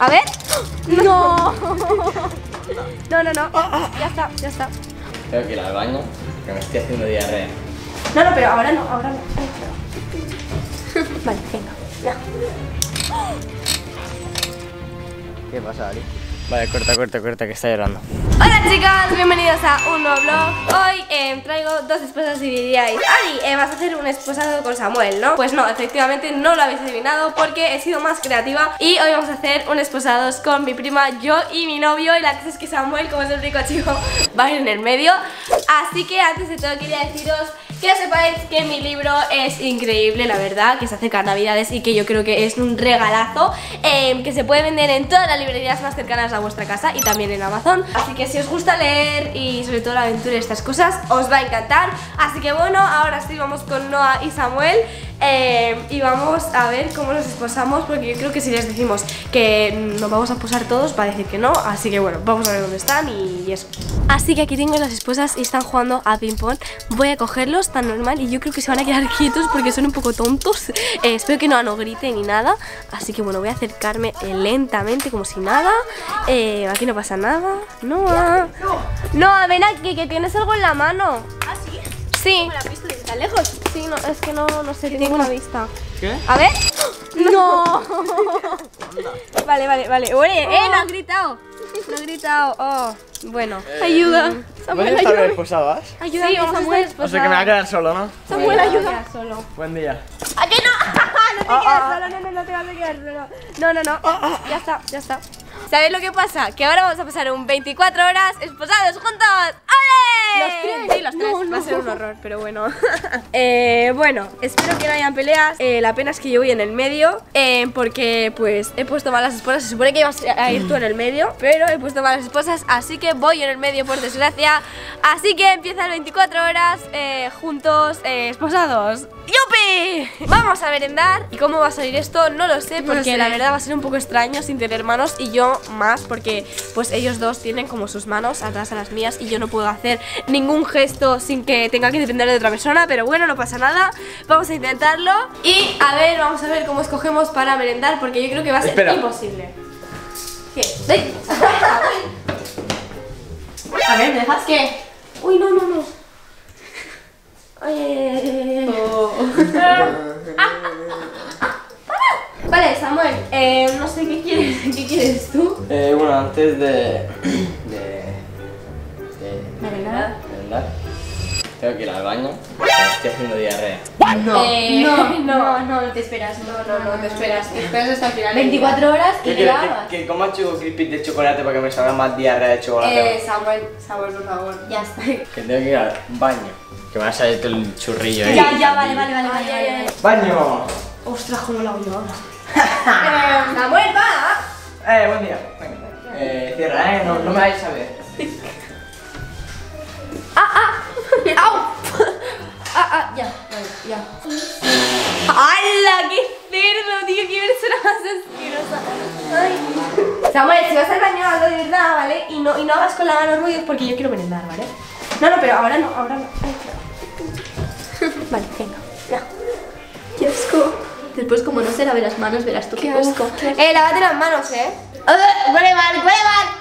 A ver. No. No, no, no. Ya está, ya está. Tengo que ir al baño, que me estoy haciendo diarrea. No, no, pero ahora no, ahora no. Vale, venga. Ya. ¿Qué pasa, Ari? Vale, corta, corta, corta, que está llorando. Hola chicas, bienvenidos a un nuevo vlog Hoy eh, traigo dos esposas y diríais Ari, eh, vas a hacer un esposado con Samuel, ¿no? Pues no, efectivamente no lo habéis adivinado porque he sido más creativa Y hoy vamos a hacer un esposados con mi prima, yo y mi novio Y la cosa es que Samuel, como es el rico chico, va a ir en el medio Así que antes de todo quería deciros que sepáis que mi libro es increíble, la verdad, que se acerca a Navidades y que yo creo que es un regalazo eh, Que se puede vender en todas las librerías más cercanas a vuestra casa y también en Amazon. Así que si os gusta leer y sobre todo la aventura y estas cosas, os va a encantar. Así que bueno, ahora sí vamos con Noah y Samuel eh, y vamos a ver cómo nos esposamos porque yo creo que si les decimos que nos vamos a posar todos va a decir que no, así que bueno, vamos a ver dónde están y eso. Así que aquí tengo las esposas y están jugando a ping pong. Voy a cogerlos tan normal y yo creo que se van a quedar quietos porque son un poco tontos. Eh, espero que no, no griten ni nada, así que bueno, voy a acercarme eh, lentamente como si nada. Eh, aquí no pasa nada. No, no, ven aquí que tienes algo en la mano. ¿Ah, sí? Sí. ¿Cómo la has visto desde tan lejos? Sí, no, es que no, no sé, tengo una vista. ¿Qué? A ver. No. vale, vale, vale. Oye, eh, no has gritado. No has gritado. Oh, bueno. Ayuda. ¿Puedes estar esposadas? Ayuda, sí, vamos Samuel. a estar O sea que me voy a quedar solo, ¿no? Samuel, ayuda. solo. Buen día. ¿A qué no? no te quedas solo, no, no, no te vas a quedar solo. No, no, no. Ya está, ya está. ¿Sabéis lo que pasa? Que ahora vamos a pasar un 24 horas esposados juntos. ¿Los tres? Sí, los tres. Va a ser un horror, pero bueno. eh, bueno, espero que no hayan peleas. Eh, la pena es que yo voy en el medio. eh, porque, pues, he puesto malas esposas. Se supone que ibas a ir tú en el medio. Pero he puesto malas esposas. Así que voy en el medio, por desgracia. Así que empieza el 24 horas eh, juntos, eh, esposados. ¡Yupi! Vamos a merendar. ¿Y cómo va a salir esto? No lo sé, porque sé. la verdad va a ser un poco extraño sin tener manos y yo más, porque pues ellos dos tienen como sus manos atrás a las mías y yo no puedo hacer ningún gesto sin que tenga que depender de otra persona, pero bueno, no pasa nada. Vamos a intentarlo y a ver, vamos a ver cómo escogemos para merendar, porque yo creo que va a ser Espera. imposible. ¿Qué? A ver, ¿me dejas? ¿Qué? Uy, no, no, no. Ay, ay, ay, ay, ay. Vale, Samuel, eh, no sé qué quieres, qué quieres tú. Eh, bueno, antes de. Tengo que ir al baño, estoy haciendo diarrea. No. Eh, no, no. no, no, no te esperas. No, no, no, te esperas, te esperas hasta el final. 24 horas y ¿Qué le quieres? lavas. Que, que coma Crispy de chocolate para que me salga más diarrea de chocolate. Eh, Samuel, Samuel, por favor. Ya está. Que tengo que ir al baño. Que me va a salir todo el churrillo ahí. Ya, ya, vale, vale, vale, vale. ¡Baño! Ostras, ¿cómo lo hago yo ahora? Eh, Samuel, va. Eh, buen día. Venga. Eh, cierra, eh. No, no me vais a ver. ¡Au! Ah, ah, ya, ya. ¡Hala! ¡Qué cerdo, tío! ¡Qué persona más asquerosa! Ay. Samuel, si vas al baño, hazlo de verdad, ¿vale? Y no, y no hagas con la mano ruidos porque yo quiero merendar, ¿vale? No, no, pero ahora no, ahora no. Ay. Vale, venga, ya. Qué asco. Después, como no se lave las manos, verás tú qué asco. Eh, lávate las manos, ¿eh? ¡Huele mal, huele mal!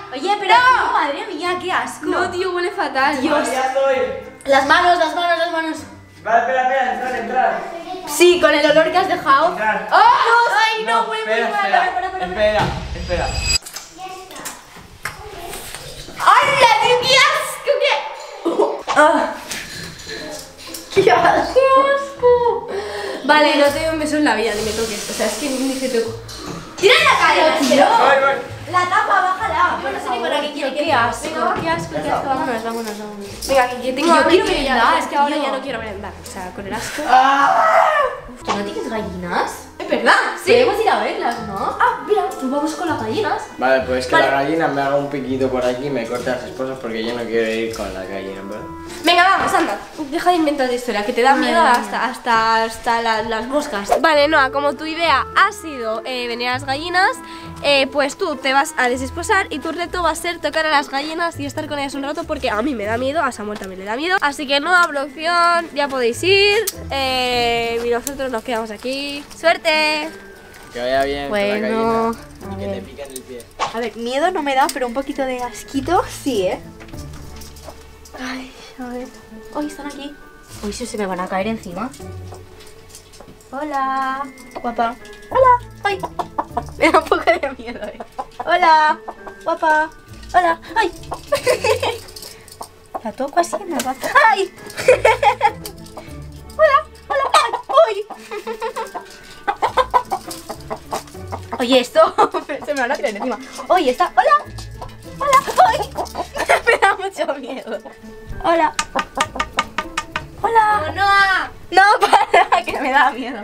Asco. No, tío, huele fatal. Dios. Ya estoy. Las manos, las manos, las manos. Vale, espera, espera, entrar, entrar. Sí, con el olor que has dejado. Entrar. ¡Oh! ¡Ay, no, huele muy espera, mal! espera, Para, para, para, para. espera, espera. ¡Hala, tío, qué asco! ¿Qué? Ah, ¡Qué asco! ¡Qué asco! Vale, no te doy un beso en la vida, ni me toques. O sea, es que ni te toco. ¡Tira la cara, tío! Voy, voy. La tapa, bájala. Yo no sé ni para qué quiere que Qué asco, qué asco, qué asco. Vámonos, vámonos, vámonos. Venga, que, tengo Yo quiero merendar, Es que ahora ya no quiero merendar. O sea, con el asco. ¿Tú no tienes gallinas? Verdad, Podemos ir a verlas, ¿no? Ah, mira, pues vamos con las gallinas. Vale, pues que Vale. la gallina me haga un piquito por aquí y me corte las esposas porque yo no quiero ir con la gallina, ¿verdad? Venga, vamos, anda. Deja de inventar de historia, que te da miedo hasta, hasta, hasta la- las moscas. Vale, Noa, como tu idea ha sido eh, venir a las gallinas, eh, pues tú te vas a desesposar y tu reto va a ser tocar a las gallinas y estar con ellas un rato porque a mí me da miedo, a Samuel también le da miedo. Así que Noa, producción, ya podéis ir eh, y nosotros nos quedamos aquí. ¡Suerte! Que vaya bien la Bueno, Y que te piquen el pie. A ver, miedo no me da, pero un poquito de asquito sí, ¿eh? Ay, a ver. Hoy están aquí. Uy, si se me van a caer encima. Hola, guapa. Hola. Ay. Me da un poco de miedo, eh. Hola, guapa. Hola. Ay. La toco así me va. ¡Ay! Hola, hola. Ay. Uy. Oye, esto se me van a tirar encima. Oye, está. Hola. Hola. Ay. me da mucho miedo. Hola. Hola. ¡No! No, para, que me da miedo.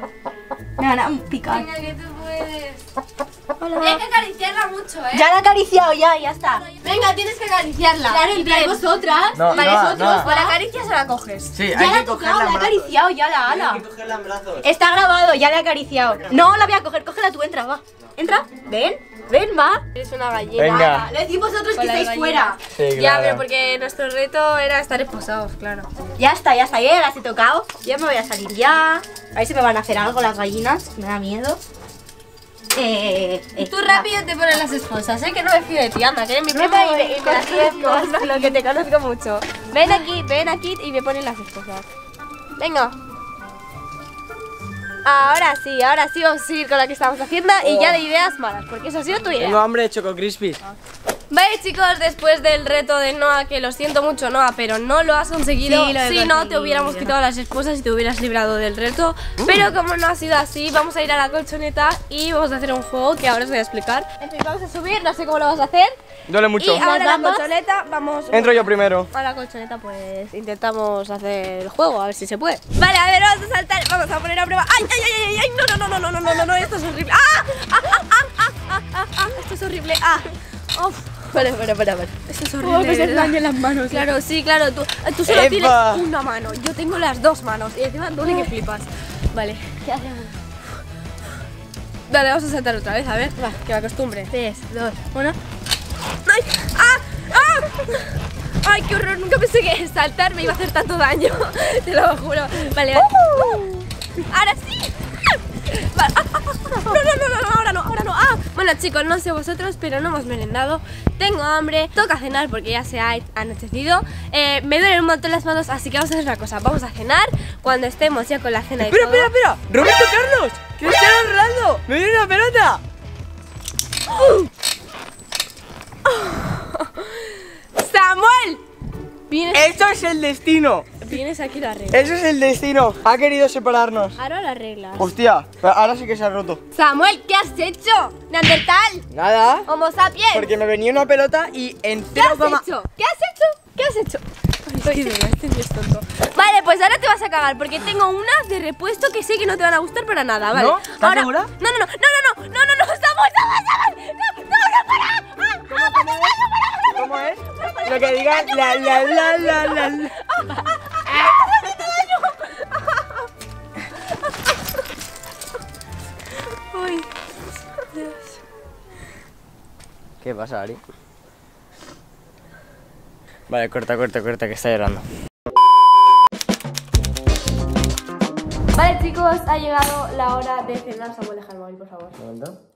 Me van a picar. Venga, que tú puedes. Hola. Que acariciarla mucho, ¿eh? Ya la he acariciado, ya, ya está. Venga, tienes que acariciarla. Claro, en plan, vosotras. No, vale, no, vosotros. no. O la acaricias o la coges. Sí, Ya hay la he tocado, la he acariciado, ya la ala. Hay que cogerla en brazos. Está grabado, ya la he acariciado. No, la voy a coger, cógela tú, entra, va. Entra, ven, ven, va. Eres una gallina. Venga. Lo decís vosotros que estáis fuera. Sí, Ya, claro. pero porque nuestro reto era estar esposados, claro. Ya está, ya está, ya las he tocado. Ya me voy a salir ya. A ver si me van a hacer algo las gallinas. Me da miedo. Eh, eh, Tú va. rápido te pones las esposas, ¿eh? Que no me fío de ti, anda, que eres mi Me prima y me, y me las conozco, lo que te conozco mucho. Ven aquí, ven aquí y me pones las esposas. Venga. Ahora sí, ahora sí vamos a seguir con la que estamos haciendo y ya de ideas malas, porque eso ha sido tu idea. Tengo hambre de Choco Crispies. Vale chicos, después del reto de Noah, que lo siento mucho Noah, pero no lo has conseguido. Sí, lo he si no, te hubiéramos quitado las esposas y te hubieras librado del reto. Pero como no ha sido así, vamos a ir a la colchoneta y vamos a hacer un juego que ahora os voy a explicar. En fin, vamos a subir, no sé cómo lo vas a hacer. Duele mucho. Y ahora la colchoneta, vamos... Entro yo primero. A la colchoneta pues intentamos hacer el juego, a ver si se puede. Vale, a ver, vamos a saltar, vamos a poner a prueba. ¡Ay, ay, ay, ay! ay! No, no, no, no, no, no, no, no, esto es horrible. ¡Ah! ¡Ah, ah, ah, ah, ah, ah, ah! Esto es horrible. ¡Ah! ¡Uf! Espera, espera, espera, espera. Esto es horrible. de verdad. en las manos. Claro, sí, claro, tú, tú solo ¡Epa! tienes una mano, yo tengo las dos manos y encima duele que flipas. Vale. ¿Qué hacemos? Vale, vamos a saltar otra vez, a ver, que me acostumbre. Tres, dos, uno. ¡Ay! ¡Ah! ¡Ah! ¡Ay, qué horror! Nunca pensé que saltar me iba a hacer tanto daño. Te lo juro. Vale, vale. ¡Ahora sí! Vale. ah, ah, ah, No, no, no, no, ahora no. ¡Ah! Bueno, chicos, no sé vosotros, pero no hemos merendado. Tengo hambre, toca cenar porque ya se ha anochecido. Eh, me duelen un montón las manos, así que vamos a hacer una cosa. Vamos a cenar cuando estemos ya con la cena y Espera, todo. espera, espera. Roberto Carlos. Cristiano Ronaldo. Me viene una pelota. ¡Samuel! Vienes, Eso es el destino. vienes aquí la regla. Eso es el destino. Ha querido separarnos. Ahora las reglas. Hostia, ahora sí que se ha roto. Samuel, ¿qué has hecho? ¿Neandertal? Nada. ¿Homo sapiens? Porque me venía una pelota y en ¿Qué has 0, hecho? ¿Qué has hecho? ¿Qué has hecho? Ay, este tonto. Vale, pues ahora te vas a cagar porque tengo unas de repuesto que sé que no te van a gustar para nada, ¿vale? ¿No? ¿Estás ahora... segura? No, no, no, no, no, no, no, no, no, Samuel, Samuel, Samuel. No, Lo que diga la la la la la. la. ¿Qué pasa, Ari? Vale, corta, corta, corta, que está llorando. Vale, chicos, ha llegado la hora de cenar. Samuel, deja el móvil, por favor. ¿Un momento?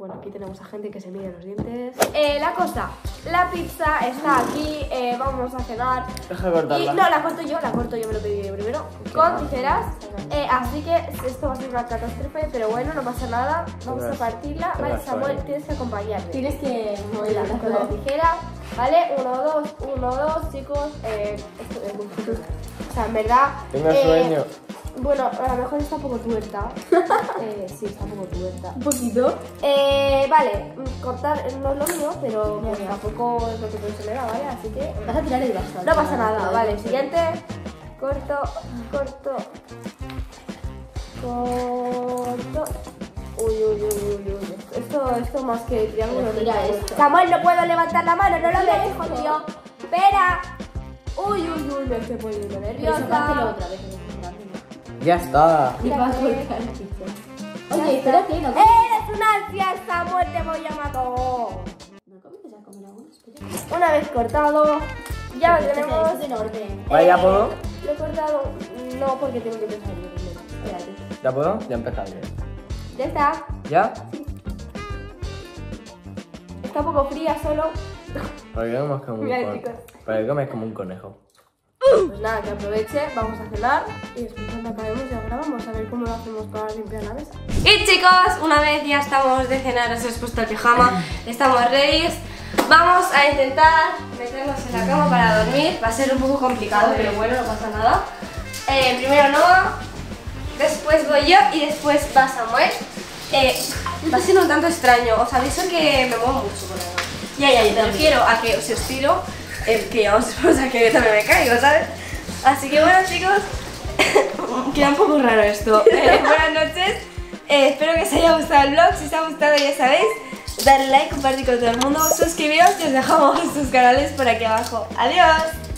Bueno, aquí tenemos a gente que se mide los dientes. Eh, la cosa, la pizza está aquí, eh, vamos a cenar. Deja Y, cortarla. no, la corto yo, la corto yo, me lo pedí primero, con tijeras. Eh, así que esto va a ser una catástrofe, pero bueno, no pasa nada. Vamos a partirla. Vale, Samuel, tienes que acompañarme. Tienes que Mira, con la tijera, ¿vale? Uno, dos, uno, dos, chicos. Eh, esto es muy. O sea, en verdad. Tengo eh, sueño. Bueno, a lo mejor está un poco tuerta. eh, sí, está un poco tuerta. Un poquito. Eh, vale, cortar no es lo mío, pero pues, tampoco es lo que da, ¿vale? Así que Vas a tirar el vaso. no pasa nada, vale. Siguiente, corto, corto, corto. Uy, uy, uy, uy, uy. Esto, esto más que triángulo. Mira no esto. Samuel, no puedo levantar la mano, no lo ves, hijo mío. Espera. Uy, uy, uy, me estoy poniendo nerviosa. otra vez. Ya está. Y vas a cortar pizza. Oye, espérate, no. Eres un ansia, Samuel, te voy a matar. No comes a comer espera. Una vez cortado, ya lo Esto tenemos. en orden. Vale, ¿ya Eh, puedo? Lo he cortado, no porque tengo que empezar yo primero. Espérate. ¿Ya puedo? Ya empezado. Ya está. ¿Ya? Está un poco fría solo. Porque comes como un conejo. chicos. Porque comes como un conejo. Pues nada, que aproveche, vamos a cenar y después cuando acabemos ya grabamos a ver cómo lo hacemos para limpiar la mesa. Y chicos, una vez ya estamos de cenar, os hemos puesto el pijama, estamos ready. Vamos a intentar meternos en la cama para dormir. Va a ser un poco complicado, pero bueno, no pasa nada. Eh, primero Noah, después voy yo y después va Samuel. Eh, va a ser un tanto extraño, os aviso que me muevo mucho por cama. Ya, ya, yo Me también. refiero a que os tiro, que vamos o sea, que también me caigo, ¿sabes? Así que bueno chicos, queda un poco raro esto. Eh, buenas noches, Eh, espero que os haya gustado el vlog, si os ha gustado ya sabéis, darle like, compartir con todo el mundo, suscribiros y os dejamos sus canales por aquí abajo. Adiós.